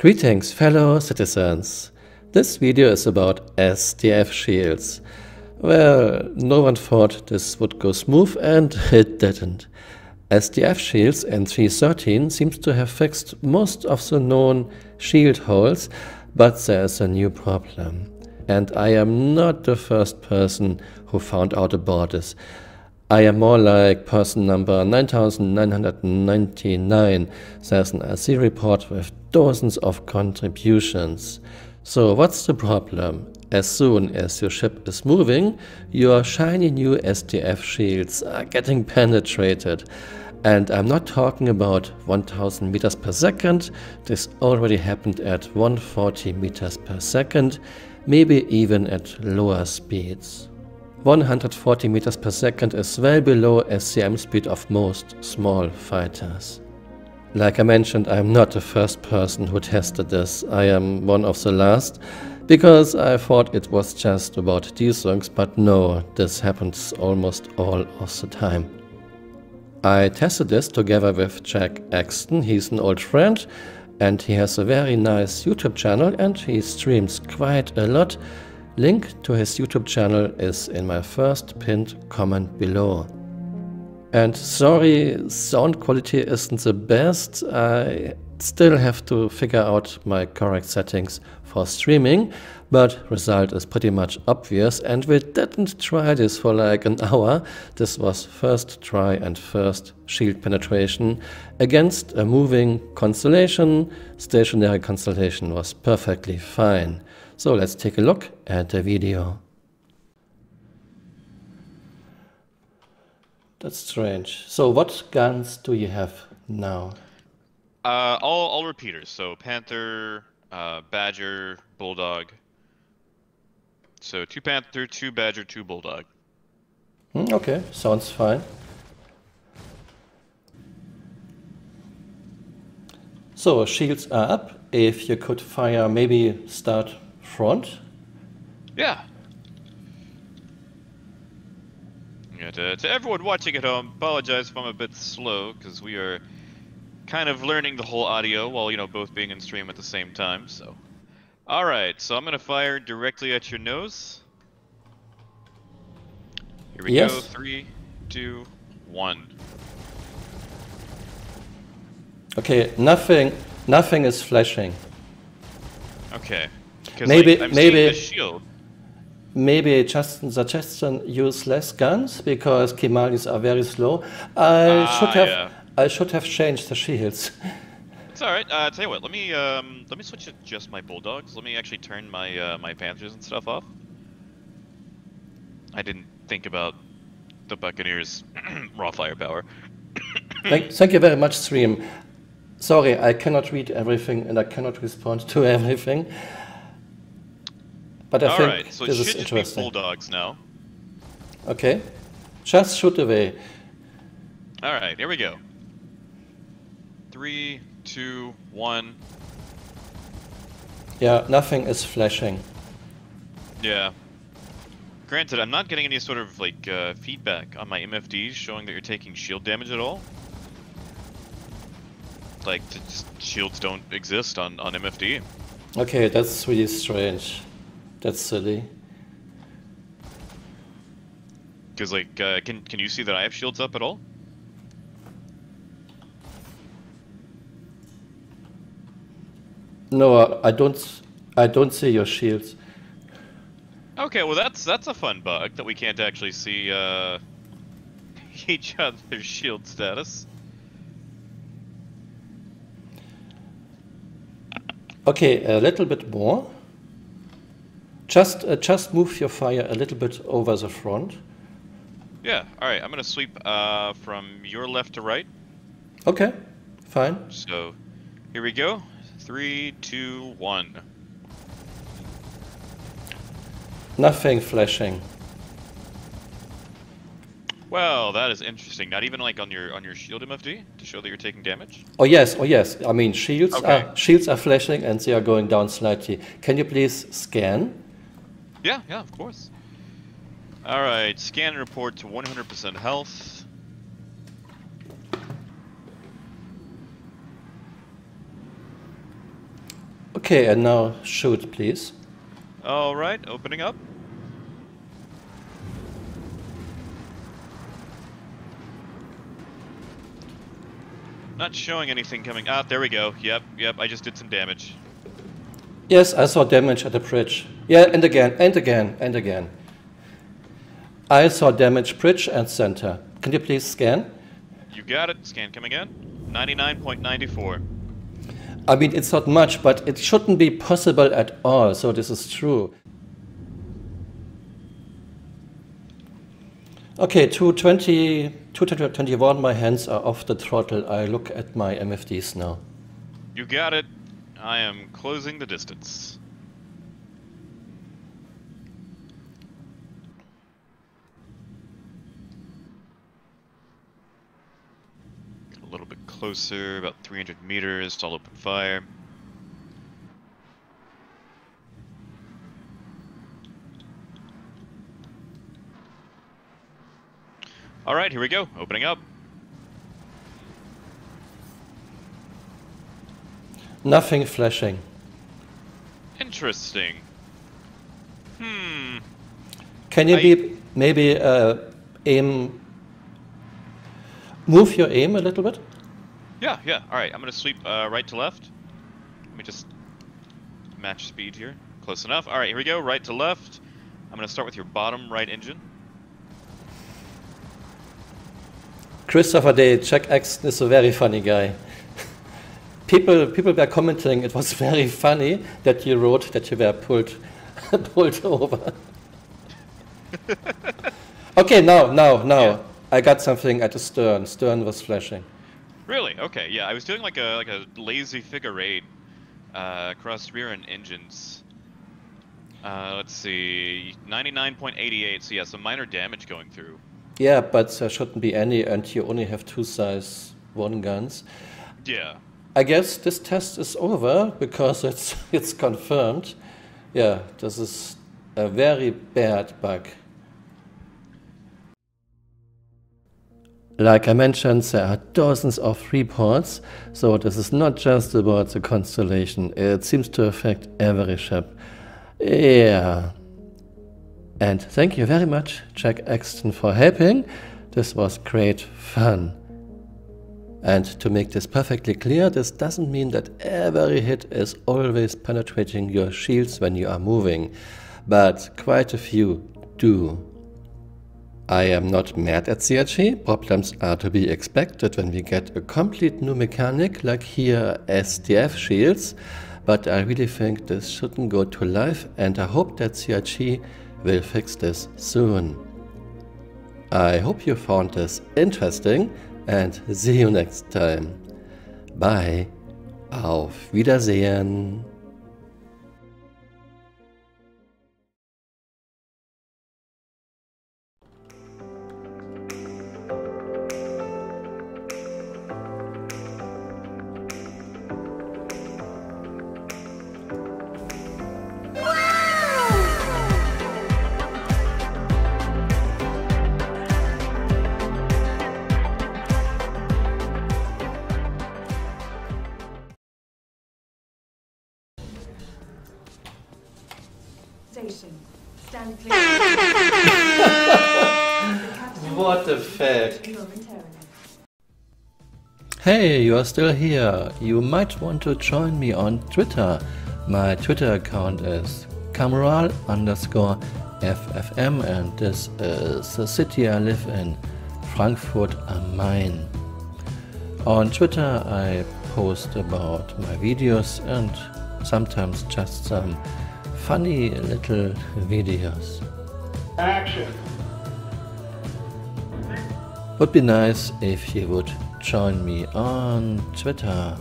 Greetings fellow citizens. This video is about SDF shields. Well, no one thought this would go smooth and it didn't. SDF shields in 3.13 seems to have fixed most of the known shield holes, but there's a new problem. And I am not the first person who found out about this. I am more like person number 9999. There's an RC report with dozens of contributions. So what's the problem? As soon as your ship is moving, your shiny new SDF shields are getting penetrated. And I'm not talking about 1000 meters per second, this already happened at 140 meters per second, maybe even at lower speeds. 140 meters per second is well below SCM speed of most small fighters. Like I mentioned, I am not the first person who tested this, I am one of the last, because I thought it was just about these songs, but no, this happens almost all of the time. I tested this together with Jack Axton, he's an old friend, and he has a very nice YouTube channel and he streams quite a lot, Link to his YouTube channel is in my first pinned comment below. And sorry, sound quality isn't the best. I still have to figure out my correct settings for streaming, but result is pretty much obvious and we didn't try this for like an hour. This was first try and first shield penetration against a moving constellation. Stationary constellation was perfectly fine. So let's take a look at the video. That's strange. So what guns do you have now? Uh, all, all repeaters. So Panther, uh, Badger, Bulldog. So two Panther, two Badger, two Bulldog. Mm, okay, sounds fine. So shields are up. If you could fire, maybe start front? Yeah. Yeah, uh, to, to everyone watching at home, apologize if I'm a bit slow, because we are kind of learning the whole audio while, you know, both being in stream at the same time, so. Alright, so I'm gonna fire directly at your nose. Here we yes. go, three, two, one. Okay, nothing, nothing is flashing. Okay. Maybe, like, maybe, shield. Maybe just suggestion use less guns because Kemalis are very slow. I ah, should have, yeah. I should have changed the shields. It's all right. Uh, tell you what, let me um, let me switch to just my bulldogs. Let me actually turn my uh, my panthers and stuff off. I didn't think about the Buccaneers' raw firepower. thank, thank you very much, stream. Sorry, I cannot read everything and I cannot respond to everything. But I All think right, so this is should just be interesting. bulldogs now. Okay, just shoot away. All right, here we go. Three, two, one. Yeah, nothing is flashing. Yeah. Granted, I'm not getting any sort of like uh, feedback on my MFDs showing that you're taking shield damage at all. Like, just shields don't exist on on MFD. Okay, that's really strange. That's silly. Because like, uh, can can you see that I have shields up at all? No, I don't. I don't see your shields. Okay, well that's that's a fun bug that we can't actually see uh, each other's shield status. Okay, a little bit more. Just, uh, just move your fire a little bit over the front. Yeah. All right. I'm gonna sweep uh, from your left to right. Okay, fine. So, here we go. Three, two, one. Nothing flashing. Well, that is interesting. Not even like on your on your shield MFD to show that you're taking damage. Oh yes, oh yes. I mean shields Okay. are shields are flashing and they are going down slightly. Can you please scan? Yeah, yeah, of course. All right, scan and report to 100% health. Okay, and now shoot, please. All right, opening up. Not showing anything coming. Ah, there we go. Yep, yep, I just did some damage. Yes, I saw damage at the bridge. Yeah, and again, and again, and again. I saw damage bridge and center. Can you please scan? You got it. Scan coming in. 99.94. I mean, it's not much, but it shouldn't be possible at all, so this is true. Okay, 220, 221, my hands are off the throttle. I look at my MFDs now. You got it. I am closing the distance. Get a little bit closer, about 300 meters, to open fire. All right, here we go. Opening up. Nothing flashing. Interesting. Hmm. Can you I- be maybe uh, aim, move your aim a little bit? Yeah, yeah. All right, I'm gonna sweep uh, right to left. Let me just match speed here. Close enough. All right, here we go. Right to left. I'm gonna start with your bottom right engine. Christopher Day, Jack Axton is a very funny guy. People, people were commenting it was very funny that you wrote that you were pulled, pulled over. okay, now, now, now. Yeah. I got something at the stern. Stern was flashing. Really? Okay. Yeah, I was doing like a like a lazy figure eight uh, across rear end engines. Uh, let's see, 99.88. So yeah, some minor damage going through. Yeah, but there shouldn't be any, and you only have two size one guns. Yeah. I guess this test is over because it's it's confirmed. Yeah, this is a very bad bug. Like I mentioned, there are dozens of reports, so this is not just about the constellation. It seems to affect every ship. Yeah. And thank you very much, Jack Axton, for helping. This was great fun. And to make this perfectly clear, this doesn't mean that every hit is always penetrating your shields when you are moving, but quite a few do. I am not mad at CIG, problems are to be expected when we get a complete new mechanic like here SDF shields, but I really think this shouldn't go to life and I hope that CIG will fix this soon. I hope you found this interesting and see you next time. Bye. Auf Wiedersehen. Station. Stand clear. What the fuck? Hey, you are still here. You might want to join me on Twitter. My Twitter account is Camural underscore FFM and this is the city I live in, Frankfurt am Main. On Twitter I post about my videos and sometimes just some funny little videos. Action. Would be nice if you would join me on Twitter.